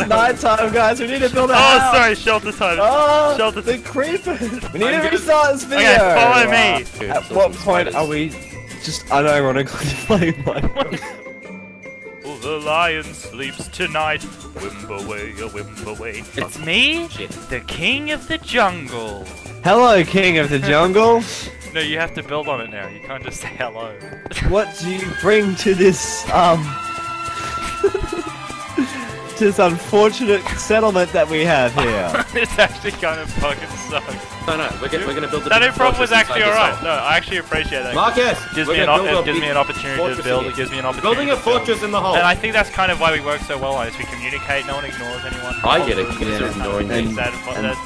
It's nighttime, guys. We need to build a Oh, house. sorry, shelter time. Oh, Shelter the creepers. We need I'm to gonna- restart this video. Okay, follow Wow. me. At what point are we just unironically playing Minecraft? Oh, the lion sleeps tonight. Whimperway, a whimperway. It's me, Shit. the king of the jungle. Hello, king of the jungle. No, you have to build on it now. You can't just say hello. what do you bring to this um to this unfortunate settlement that we have here? this actually kind of fucking sucks. No, no, we're, gonna, we're gonna build a That big improv was actually alright. No, I actually appreciate that. Marcus! gives we're me an, gonna build it a gives me an opportunity to fortress build. It gives me an opportunity. Building a fortress in the hole. And I think that's kind of why we work so well on this. We communicate. No one ignores anyone. I get it, you It's guys are ignoring me. things that- And-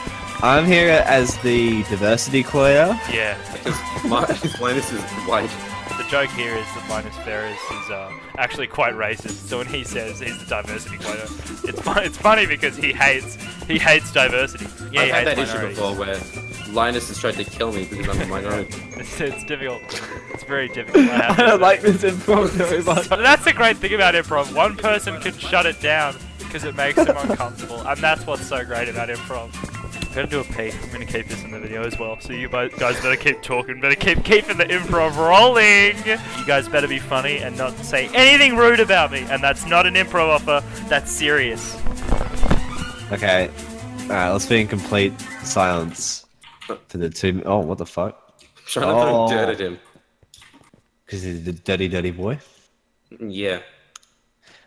I'm here as the diversity clear. yeah. Because Marcus Linus is white. The joke here is that Linus Ferris is uh, actually quite racist. So when he says he's the diversity quota, it's fun- it's funny because he hates he hates diversity. Yeah, I've he had that hates issue before where Linus has tried to kill me because I'm a minority. It's, it's difficult. It's very difficult. I, I don't like this improv very much. But that's the great thing about improv. One person can shut it down because it makes them uncomfortable, and that's what's so great about improv. I'm gonna do a pee. I'm gonna keep this in the video as well. So you bo- guys better keep talking. Better keep keeping the improv rolling. You guys better be funny and not say anything rude about me. And that's not an improv offer. That's serious. Okay. Alright, let's be in complete silence for the two. Oh, what the fuck? trying to Oh. throw dirt at him. Because he's the dirty, dirty boy. Yeah.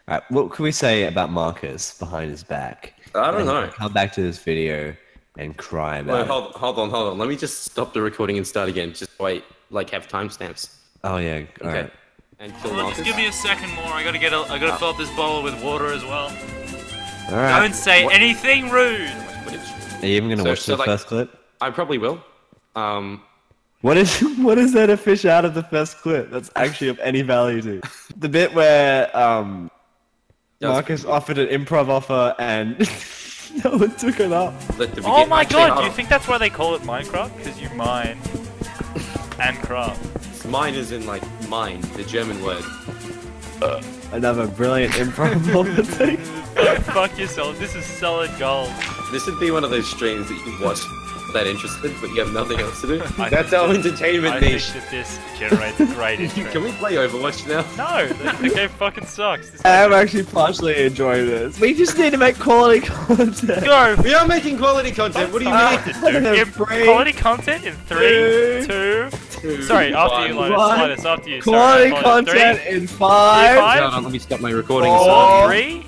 Alright, what can we say about Marcus behind his back? I don't And know. Come back to this video and cry about Wait, hold, hold on, hold on. Let me just stop the recording and start again. Just wait, like have timestamps. Oh yeah. Okay. Alright. And kill Marcus. a second more. I gotta get. A, I gotta fill up this bowl with water as well. Alright. Don't say What? anything rude. Are you even gonna So- watch so, the like- first clip? I probably will. Um, What is what is there to fish out of the first clip that's actually of any value to? The bit where um Marcus offered an improv offer and no one took it up. let the Oh my god, do you think that's why they call it Minecraft? Because you mine and craft. Mine is in like mine, the German word. Uh, another brilliant improv moment. take. Fuck yourself, this is solid gold. This would be one of those streams that you can watch that interested, but you have nothing else to do. That's our that- entertainment I think niche. that this generates great interest. Can we play Overwatch now? No, the, the game fucking sucks. This I am actually partially enjoying this. We just need to make quality content. Go! We are making quality content. What do you mean? Dude, im- Three, quality content in three, two, two. Sorry, after you, one. Linus. One. Linus, after you. Quality Sorry, content Three, in five, five, Hold on, let me stop my recording. Four. four, three,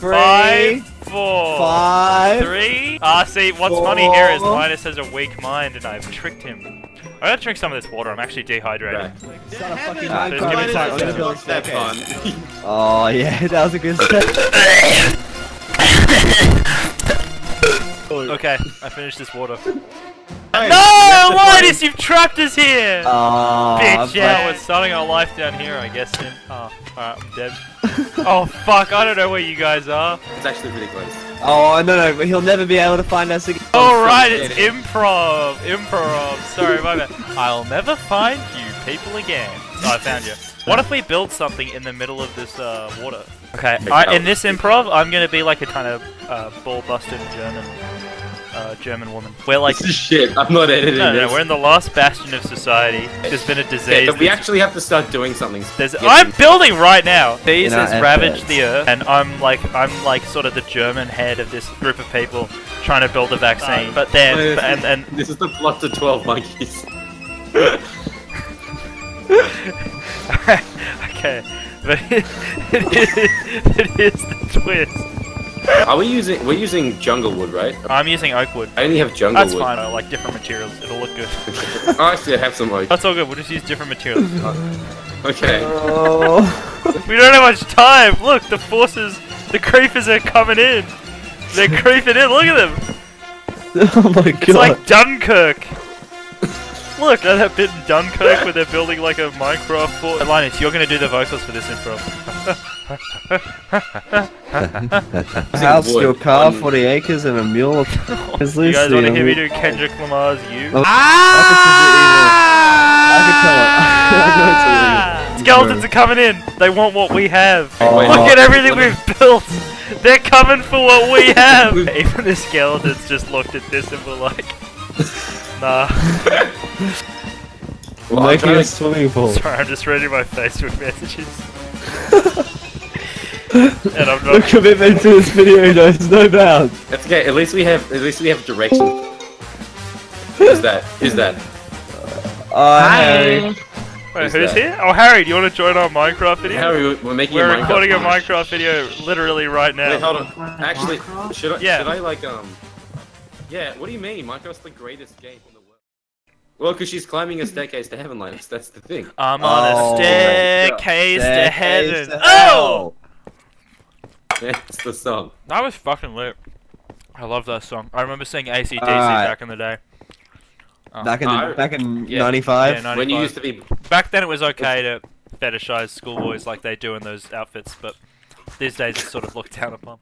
three, five, four, five. three. Ah, see, what's funny here is Four. Linus has a weak mind, and I've tricked him. I gotta drink some of this water. I'm actually dehydrated. Right. It's not a fucking just give me time, I'm just gonna build That staircase. fun. Oh yeah, that was a good step. Okay, I finished this water. No, Linus, you've trapped us here. Oh, Bitch, yeah, we're starting our life down here, I guess. Then. Oh, alright, I'm dead. oh fuck, I don't know where you guys are. It's actually really close. Oh no no, he'll never be able to find us again. All right, fuck, it's improv, improv. Sorry, my bad. I'll never find you people again. Oh, I found you. What if we build something in the middle of this uh, water? Okay, I, in this improv, I'm gonna be like a kind of uh, ball-busted German, uh, German woman. We're like, This is shit. I'm not editing no, no, this. we're in the last bastion of society. There's been a Yeah, disease. but we actually have to start doing something. There's, Get I'm building right now. These has ravaged the earth, and I'm like, I'm like sort of the German head of this group of people trying to build a vaccine. But then, and and This is the plot to 12 Monkeys. okay, but it, it, is, it is the twist. Are we using? We're using jungle wood, right? I'm using oak wood. I only have jungle That's wood. fine. I like different materials. It'll look good. oh, actually, I have some oak. That's all good. We'll just use different materials. Okay. Oh. we don't have much time. Look, the forces, the creepers are coming in. They're creeping in. Look at them. oh my god. It's like Dunkirk. Look at that bit in Dunkirk where they're building like a Minecraft fort. Linus, you're gonna do the vocals for this improv. House, your car, on- 40 acres, and a mule. Is you guys wanna hear me do Kendrick Lamar's "You"? Oh, Ah! Skeletons are coming in. They want what we have. Oh. Look at everything we've built. They're coming for what we have! Even the skeletons just looked at this and were like, nah. Well, I'm Making a swimming pool. Sorry, I'm just reading my Facebook messages. And I'm The not. commitment to this video knows no bounds. That's okay. At least we have. At least we have direction. Who's that? Who's that? Uh, Harry. Wait, Who's who's here? Oh, Harry, do you want to join our Minecraft video? Harry, we're- we're making We're a Minecraft recording a. Minecraft video literally right now. Wait, hold on. Actually, should I? Yeah. Should I like um? Yeah. What do you mean? Minecraft's the greatest game in the world. Well, because she's climbing a staircase to heaven, Linus. That's the thing. I'm on Oh, a staircase to heaven. to Oh! That's the song. That was fucking lit. I love that song. I remember seeing ACDC Alright. back in the day. Oh. Back in the, Uh, back in yeah. '95. Yeah, no- When you used to be. Back then it was okay to fetishize schoolboys like they do in those outfits, but these days it's sort of looked down upon.